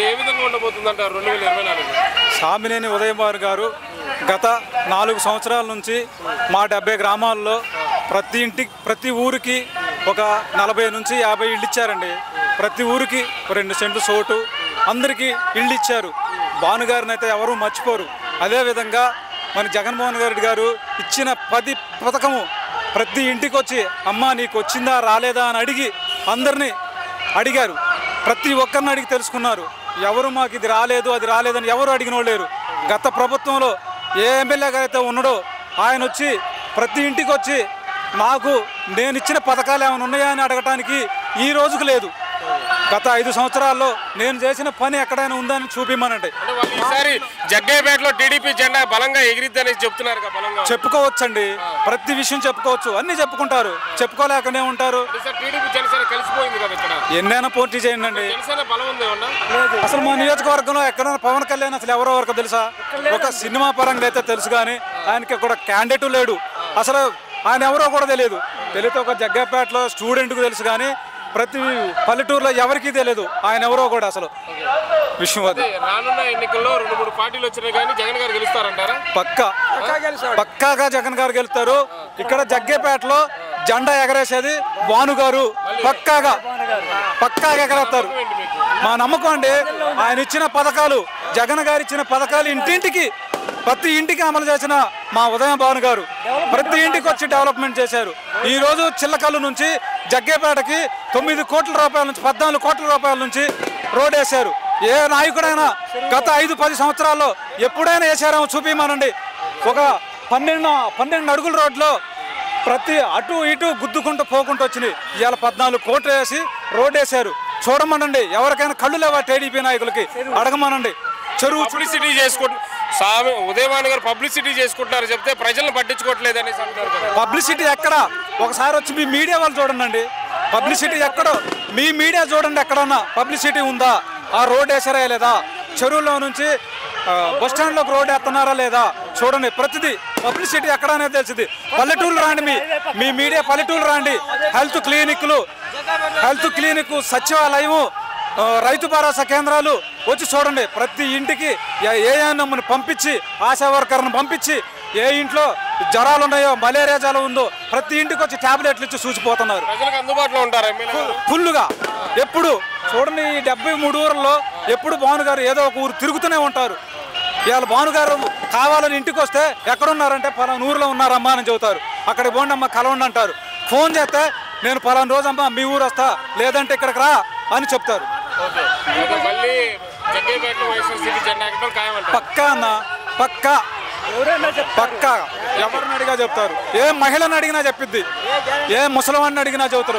ఏ విధంగా ఉండబోతుందంటారు రెండు వేల ఇరవై నాలుగు? సామినేని ఉదయబారు గారు గత నాలుగు సంవత్సరాల నుంచి మా డెబ్బై గ్రామాల్లో ప్రతి ఇంటి ప్రతి ఊరికి ఒక నలభై నుంచి యాభై ఇళ్ళు ఇచ్చారండి. ప్రతి ఊరికి రెండు సెంట్లు చోటు అందరికీ ఇళ్ళు ఇచ్చారు. భానుగారిని అయితే ఎవరూ మర్చిపోరు. అదేవిధంగా మన జగన్మోహన్ రెడ్డి గారు ఇచ్చిన పది పథకము ప్రతి ఇంటికి వచ్చి అమ్మ నీకు వచ్చిందా రాలేదా? అని అడిగి అందరినీ అడిగారు. ప్రతి ఒక్కరిని అడిగి తెలుసుకున్నారు. ఎవరు మాకు ఇది రాలేదు అది రాలేదని ఎవరు అడిగిన లేరు. గత ప్రభుత్వంలో ఏ ఎమ్మెల్యేగా అయితే ఉన్నాడో ఆయన వచ్చి ప్రతి ఇంటికి వచ్చి నాకు నేను ఇచ్చిన పథకాలు ఏమైనా ఉన్నాయా అని అడగటానికి ఈ రోజుకు లేదు. గత ఐదు సంవత్సరాల్లో నేను చేసిన పని ఎక్కడైనా ఉందని వాళ్ళు ఈసారి జగ్గయ్యపేటలో టీడీపీ జెండా బలంగా ఎగిరిద్దని చెప్తున్నారు కదా బలంగా చెప్పుకోవచ్చండి. ప్రతి విషయం చెప్పుకోవచ్చు. అన్నీ చెప్పుకుంటారు. చెప్పుకోలేకనే ఉంటారు. ఈసారి టీడీపీ జనసేన కలిసిపోయింది కదా ఇక్కడ? ఎన్నైనా పోటీ చేయండి అండి అసలు మా నియోజకవర్గంలో ఎక్కడైనా పవన్ కళ్యాణ్ అసలు ఎవరో వరకు తెలుసా? ఒక సినిమా పరంగా అయితే తెలుసు కానీ ఆయనకి కూడా క్యాండిడేట్ లేడు. అసలు ఆయన ఎవరో కూడా తెలియదు. తెలియదు ఒక జగ్గపేటలో స్టూడెంట్కు తెలుసు కానీ ప్రతి పల్లెటూరులో ఎవరికీ తెలియదు. ఆయన ఎవరో కూడా అసలు. విషయం అది. రానున్న ఎన్నికల్లో రెండు మూడు పార్టీలు వచ్చినాయి కానీ జగన్ గారు గెలుస్తారంటారా? పక్కా. పక్కాగా జగన్ గారు గెలుస్తారు. ఇక్కడ జగ్గేపేటలో జెండా ఎగరేసేది భాను గారు. పక్కాగా. పక్కాగా ఎగరేస్తారు. మా నమ్మకం అండి ఆయన ఇచ్చిన పథకాలు జగన్ గారు ఇచ్చిన పథకాలు ఇంటింటికి ప్రతి ఇంటికి అమలు చేసిన మా ఉదయం భవన్ గారు ప్రతి ఇంటికి వచ్చి డెవలప్మెంట్ చేశారు. ఈ రోజు చిల్లకల్లు నుంచి జగ్గేపేటకి తొమ్మిది కోట్ల రూపాయల నుంచి పద్నాలుగు కోట్ల రూపాయల నుంచి రోడ్ వేశారు. ఏ నాయకుడైనా గత ఐదు పది సంవత్సరాల్లో ఎప్పుడైనా వేసారేమో చూపించమనండి ఒక పన్నెండు పన్నెండు అడుగుల రోడ్లో ప్రతి అటు ఇటు గుద్దుకుంటూ పోకుంటూ వచ్చినాయి. ఇవాళ పద్నాలుగు కోట్లు వేసి రోడ్ వేశారు. చూడమనండి ఎవరికైనా కళ్ళు లేవా టీడీపీ నాయకులకి? అడగమనండి. చెరువు పబ్లిసిటీ చేసుకుంటు స్వామి ఉదయవాణి గారు పబ్లిసిటీ చేసుకుంటున్నారు చెప్తే ప్రజలను పట్టించుకోవట్లేదు పబ్లిసిటీ ఎక్కడ? ఒకసారి వచ్చి మీ మీడియా వాళ్ళు చూడండి పబ్లిసిటీ ఎక్కడో? మీ మీడియా చూడండి ఎక్కడన్నా పబ్లిసిటీ ఉందా? ఆ రోడ్ వేసారా లేదా? చెరువులో నుంచి బస్టాండ్లోకి బస్ స్టాండ్లోకి రోడ్ ఎత్తనారా లేదా? చూడండి ప్రతిదీ పబ్లిసిటీ ఎక్కడ అనేది తెలిసింది. పల్లెటూరు రాండి మీ మీ మీడియా పల్లెటూరు రాండి. హెల్త్ క్లినిక్లు హెల్త్ క్లినిక్ సచివాలయము రైతు భరోసా కేంద్రాలు వచ్చి చూడండి. ప్రతి ఇంటికి ఏ- ఏ నమ్మని పంపించి ఆశా వర్కర్ను పంపించి ఏ ఇంట్లో జ్వరాలు ఉన్నాయో మలేరియా జ్వరం ఉందో ప్రతి ఇంటికి వచ్చి టాబ్లెట్లు ఇచ్చి చూసిపోతున్నారు. అందుబాటులో ఉంటారు ఫుల్లుగా. ఎప్పుడు చూడండి ఈ డెబ్బై మూడు ఊర్లలో ఎప్పుడు భానుగారు ఏదో ఒక ఊరు తిరుగుతూనే ఉంటారు. ఇవాళ భానుగారు కావాలని ఇంటికి వస్తే ఎక్కడున్నారంటే పలానా ఊర్లో ఉన్నారమ్మా అని చెబుతారు. అక్కడికి పోండి అమ్మా కలవండి అంటారు. ఫోన్ చేస్తే నేను పలానా రోజమ్మా మీ ఊరు వస్తా లేదంటే ఇక్కడికి రా అని చెప్తారు. మళ్ళీ జగ్గయ్యపేటలో వైఎస్ఆర్సీపీ జెండా ఎక్కడం ఖాయమంటారు. పక్కా అన్న పక్కా. పక్కా. ఎవరిని అడిగా చెప్తారు. ఏ మహిళను అడిగినా చెప్పిద్ది. ఏ ముసలివాడిని అడిగినా చెబుతారు.